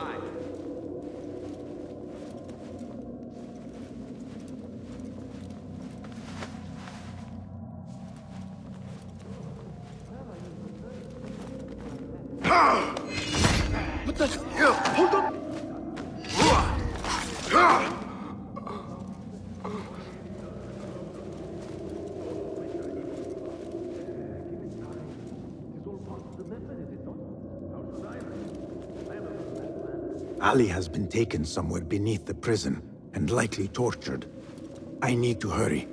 so Ali has been taken somewhere beneath the prison and likely tortured. I need to hurry.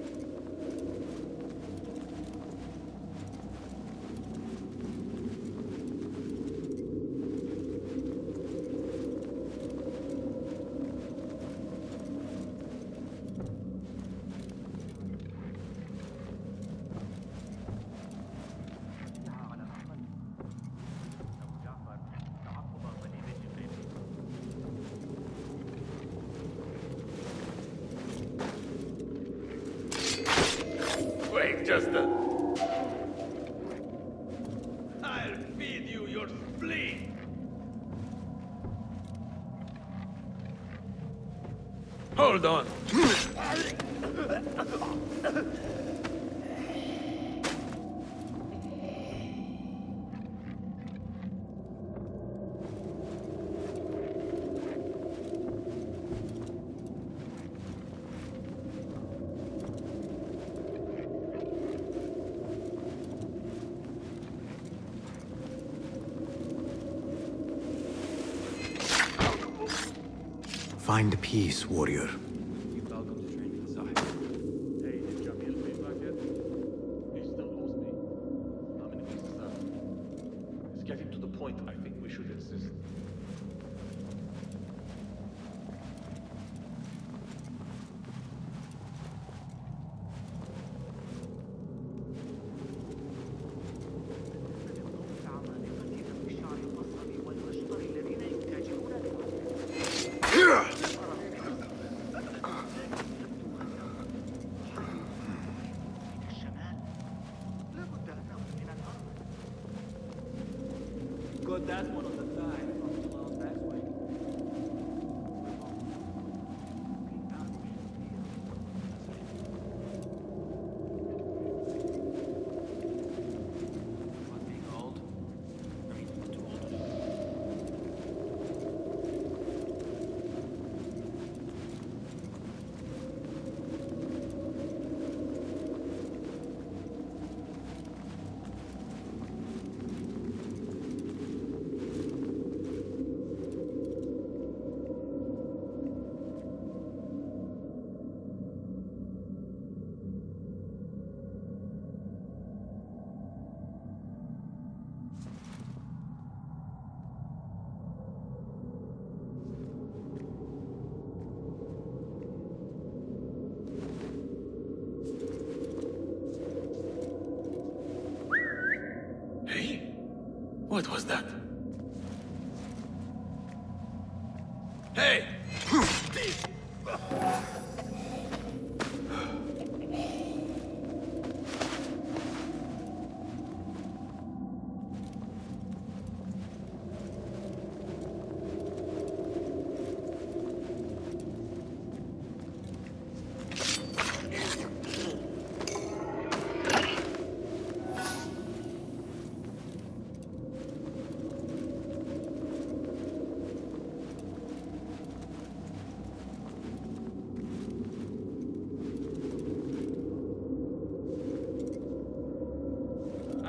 Hold on. Find peace, warrior. Welcome to training inside. Hey, did Jamil pay back yet? He still owes me. How many pieces peace, warrior. getting to the point I think we should insist. Got that one on the thigh from Jamal's backswing. Am I being old? I mean, too old. Hey, what was that? Hey!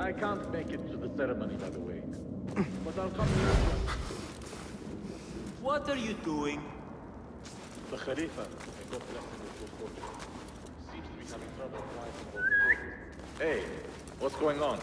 I can't make it to the ceremony, by the way. But I'll come here. What are you doing? The Khalifa, may God bless him with good fortune, seems to be having trouble finding both the Hey, what's going on?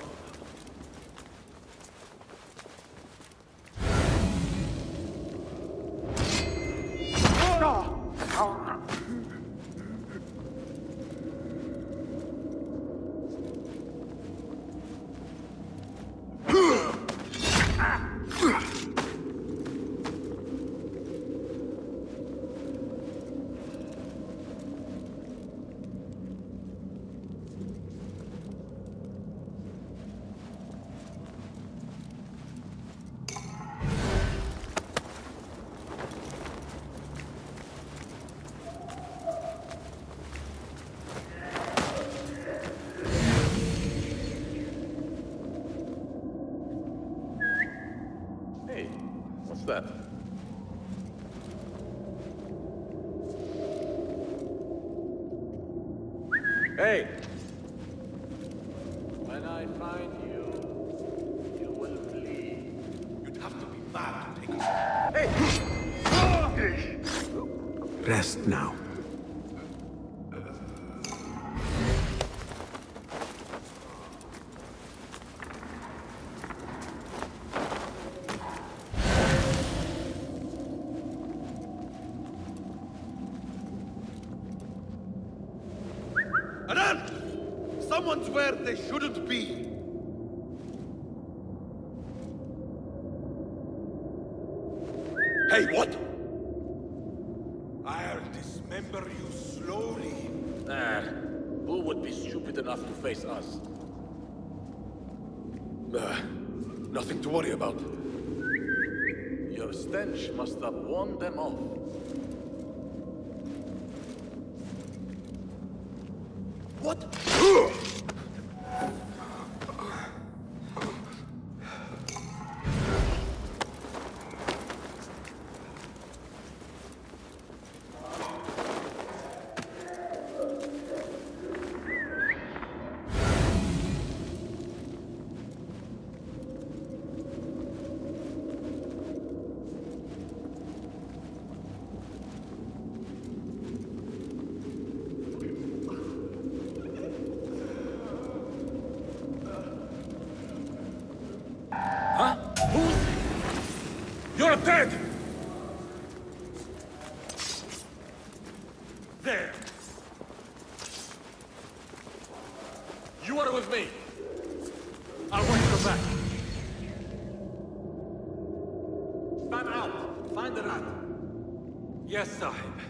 Hey, what's that? Hey! When I find you, you will flee. You'd have to be mad to take us. Rest now. Someone's where they shouldn't be. Hey, what? I'll dismember you slowly. Nah, who would be stupid enough to face us? Uh, nothing to worry about. Your stench must have warned them off. What? Dead! There! You are with me. I want you back. Stand out. Find the rat. Yes, Sahib.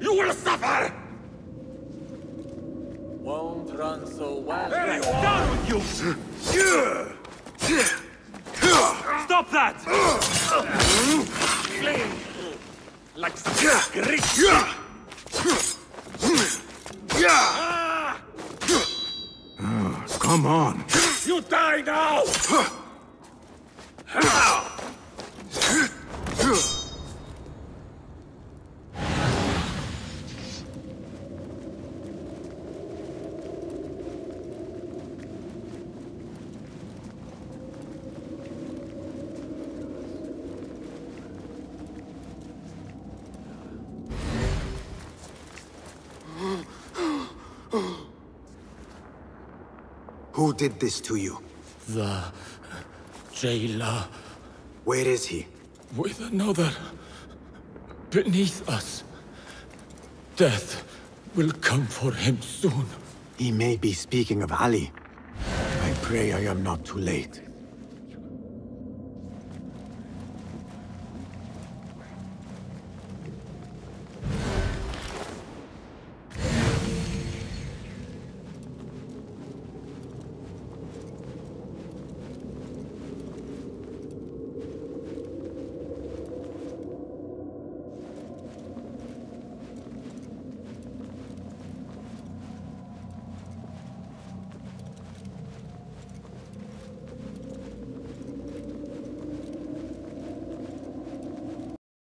You will suffer! Won't run so well. There you Down with you! Stop that! Like some Come on. You die now! Who did this to you? The jailer Where is he? with another beneath us. Death will come for him soon. He may be speaking of Ali. I pray I am not too late.